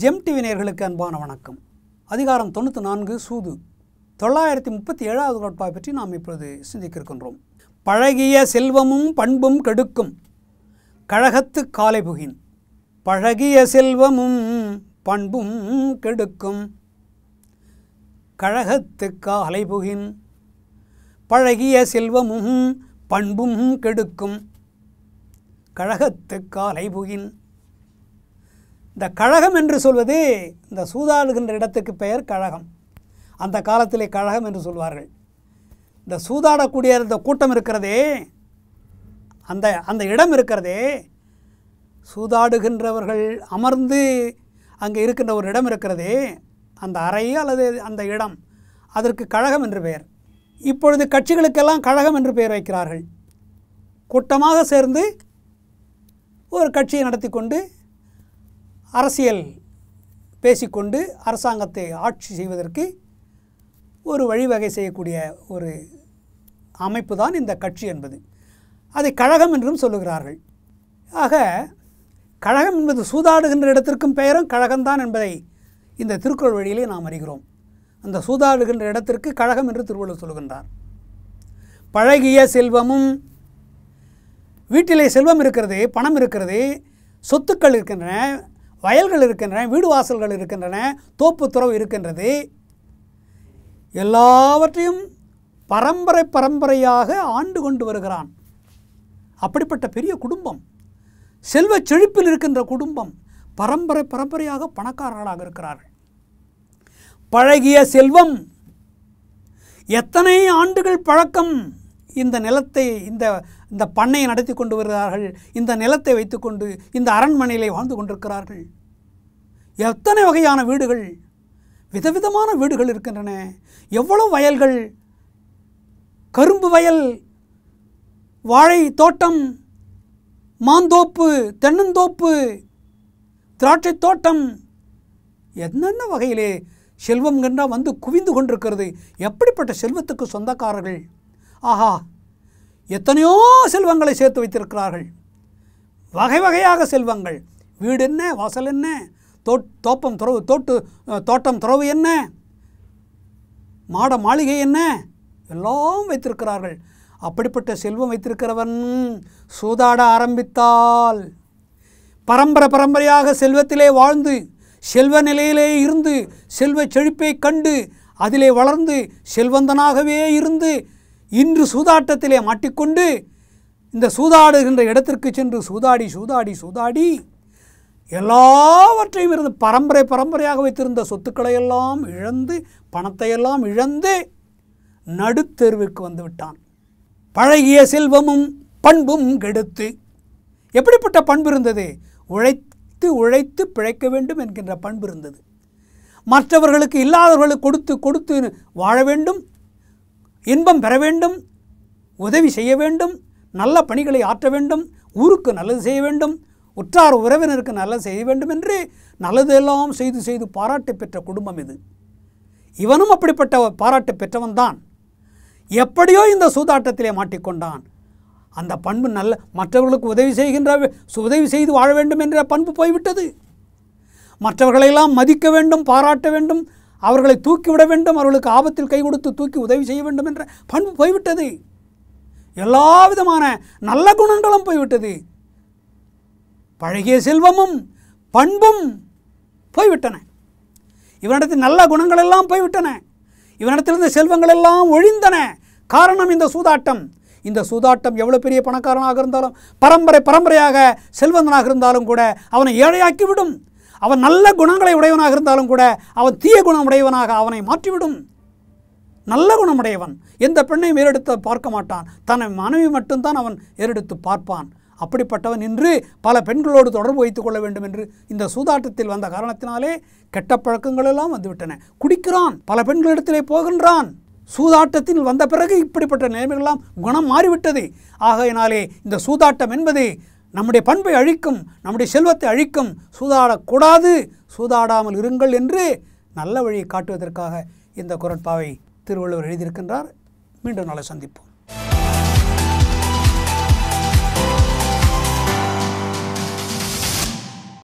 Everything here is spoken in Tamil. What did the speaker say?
ஜெம் டிவி நேர்களுக்கு அன்பான வணக்கம். அதிகாரம் தொண்ணூற்றி நான்கு சூது. தொள்ளாயிரத்தி முப்பத்தி ஏழாவது கோட்பாய் பற்றி நாம் இப்பொழுது சிந்திக்க இருக்கின்றோம். பழகிய செல்வமும் பண்பும் கெடுக்கும். கழகத்து காலை புகின். பழகிய செல்வமும் பண்பும் கெடுக்கும். கழகத்து காலை புகின். பழகிய செல்வமும் பண்பும் கெடுக்கும். கழகத்து காலை புகின். இந்த கழகம் என்று சொல்வது இந்த சூதாடுகின்ற இடத்துக்கு பெயர் கழகம். அந்த காலத்திலே கழகம் என்று சொல்வார்கள். இந்த சூதாடக்கூடிய இந்த கூட்டம் இருக்கிறதே அந்த அந்த இடம் இருக்கிறதே சூதாடுகின்றவர்கள் அமர்ந்து அங்கே இருக்கின்ற ஒரு இடம் இருக்கிறதே அந்த அறை அல்லது அந்த இடம் அதற்கு கழகம் என்று பெயர். இப்பொழுது கட்சிகளுக்கெல்லாம் கழகம் என்று பெயர் வைக்கிறார்கள். கூட்டமாக சேர்ந்து ஒரு கட்சியை நடத்தி கொண்டு அரசியல் பேசிக்கொண்டு அரசாங்கத்தை ஆட்சி செய்வதற்கு ஒரு வழிவகை செய்யக்கூடிய ஒரு அமைப்பு தான் இந்த கட்சி என்பது. அதை கழகம் என்றும் சொல்லுகிறார்கள். ஆக கழகம் என்பது சூதாடுகின்ற இடத்திற்கும் பெயரும் கழகம்தான் என்பதை இந்த திருக்குறள் வழியிலே நாம் அறிகிறோம். அந்த சூதாடுகின்ற இடத்திற்கு கழகம் என்று திருவள்ளுவர் சொல்கின்றார் பழகிய செல்வமும் வீட்டிலே செல்வம் இருக்கிறது பணம் இருக்கிறது சொத்துக்கள் இருக்கின்றன வயல்கள் இருக்கின்றன வீடு வாசல்கள் இருக்கின்றன தோப்பு துறவு இருக்கின்றது. எல்லாவற்றையும் பரம்பரை பரம்பரையாக ஆண்டு கொண்டு வருகிறான். அப்படிப்பட்ட பெரிய குடும்பம் செல்வ செழிப்பில் இருக்கின்ற குடும்பம் பரம்பரை பரம்பரையாக பணக்காரர்களாக இருக்கிறார்கள். பழகிய செல்வம் எத்தனை ஆண்டுகள் பழக்கம் இந்த நிலத்தை இந்த இந்த பண்ணையை நடத்தி கொண்டு வருகிறார்கள். இந்த நிலத்தை வைத்துக்கொண்டு இந்த அரண்மனையிலே வாழ்ந்து கொண்டிருக்கிறார்கள். எத்தனை வகையான வீடுகள் விதவிதமான வீடுகள் இருக்கின்றன. எவ்வளோ வயல்கள் கரும்பு வயல் வாழை தோட்டம் மாந்தோப்பு தென்னந்தோப்பு திராட்சை தோட்டம் என்னென்ன வகையிலே செல்வம் கண்டா வந்து குவிந்து கொண்டிருக்கிறது. எப்படிப்பட்ட செல்வத்துக்கு சொந்தக்காரர்கள்? ஆஹா எத்தனையோ செல்வங்களை சேர்த்து வைத்திருக்கிறார்கள். வகை வகையாக செல்வங்கள். வீடு என்ன வாசல் என்ன தோட் தோப்பம் துறவு தோட்டு தோட்டம் துறவு என்ன மாட மாளிகை என்ன எல்லாம் வைத்திருக்கிறார்கள். அப்படிப்பட்ட செல்வம் வைத்திருக்கிறவன் சூதாட ஆரம்பித்தால் பரம்பரை பரம்பரையாக செல்வத்திலே வாழ்ந்து செல்வ நிலையிலே இருந்து செல்வ செழிப்பை கண்டு அதிலே வளர்ந்து செல்வந்தனாகவே இருந்து இன்று சூதாட்டத்திலே மாட்டிக்கொண்டு இந்த சூதாடுகின்ற இடத்திற்கு சென்று சூதாடி சூதாடி சூதாடி எல்லாவற்றையும் இருந்து பரம்பரை பரம்பரையாக வைத்திருந்த சொத்துக்களை எல்லாம் இழந்து பணத்தையெல்லாம் இழந்து நடுத்தெருவுக்கு வந்து விட்டான். பழகிய செல்வமும் பண்பும் கெடுத்து. எப்படிப்பட்ட பண்பு இருந்தது? உழைத்து உழைத்து பிழைக்க வேண்டும் என்கின்ற பண்பு இருந்தது. மற்றவர்களுக்கு இல்லாதவர்களுக்கு கொடுத்து கொடுத்து வாழ வேண்டும் இன்பம் பெற வேண்டும் உதவி செய்ய வேண்டும் நல்ல பணிகளை ஆற்ற வேண்டும் ஊருக்கு நல்லது செய்ய வேண்டும் உற்றார் உறவினருக்கு நல்லது செய்ய வேண்டும் என்று நல்லதெல்லாம் செய்து செய்து பாராட்டு பெற்ற குடும்பம் இது. இவனும் அப்படிப்பட்ட பாராட்டு பெற்றவன் தான். எப்படியோ இந்த சூதாட்டத்திலே மாட்டிக்கொண்டான். அந்த பண்பு நல்ல மற்றவர்களுக்கு உதவி செய்கின்ற உதவி செய்து வாழ வேண்டும் என்ற பண்பு போய்விட்டது. மற்றவர்களையெல்லாம் மதிக்க வேண்டும் பாராட்ட வேண்டும் அவர்களை தூக்கிவிட வேண்டும் அவர்களுக்கு ஆபத்தில் கை கொடுத்து தூக்கி உதவி செய்ய வேண்டும் என்ற பண்பு போய்விட்டது. எல்லா விதமான நல்ல குணங்களும் போய்விட்டது. பழகிய செல்வமும் பண்பும் போய்விட்டன. இவனிடத்தில் நல்ல குணங்கள் எல்லாம் போய்விட்டன. இவனிடத்திலிருந்து செல்வங்கள் எல்லாம் ஒழிந்தன. காரணம் இந்த சூதாட்டம். இந்த சூதாட்டம் எவ்வளோ பெரிய பணக்காரனாக இருந்தாலும் பரம்பரை பரம்பரையாக செல்வந்தனாக இருந்தாலும் கூட அவனை ஏழையாக்கிவிடும். அவன் நல்ல குணங்களை உடையவனாக இருந்தாலும் கூட அவன் தீய குணம் உடையவனாக அவனை மாற்றிவிடும். நல்ல குணமுடையவன் எந்த பெண்ணையும் ஏறெடுத்து பார்க்க மாட்டான். தன்னை மனைவி மட்டும்தான் அவன் ஏறெடுத்து பார்ப்பான். அப்படிப்பட்டவன் இன்று பல பெண்களோடு தொடர்பு வைத்துக் கொள்ள வேண்டும் என்று இந்த சூதாட்டத்தில் வந்த காரணத்தினாலே கெட்ட பழக்கங்கள் எல்லாம் வந்துவிட்டன. குடிக்கிறான். பல பெண்களிடத்திலே போகின்றான். சூதாட்டத்தில் வந்த பிறகு இப்படிப்பட்ட நிலைமைகள்லாம் குணம் மாறிவிட்டது. ஆகையினாலே இந்த சூதாட்டம் என்பது நம்முடைய பண்பை அழிக்கும் நம்முடைய செல்வத்தை அழிக்கும் சூதாடக்கூடாது சூதாடாமல் இருங்கள் என்று நல்ல வழியை காட்டுவதற்காக இந்த குரட்பாவை திருவள்ளுவர் எழுதியிருக்கின்றார். மீண்டும் நாளை சந்திப்போம்.